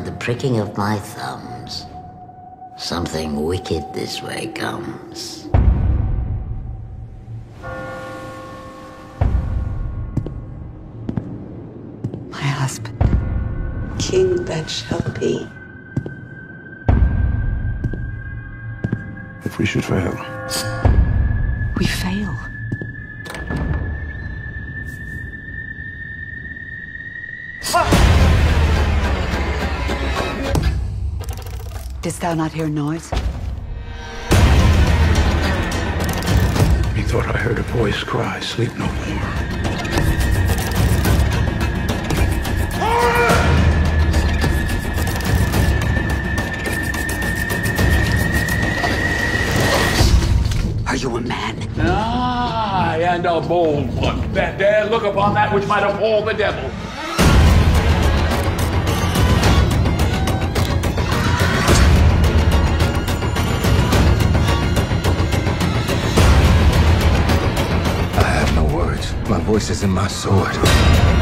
by the pricking of my thumbs. Something wicked this way comes. My husband. King that shall be. If we should fail, We fail. Didst thou not hear noise? methought I heard a voice cry, Sleep no more. Are you a man? Aye, and a bold one that dare look upon that which might appall the devil. I have no words. My voice is in my sword.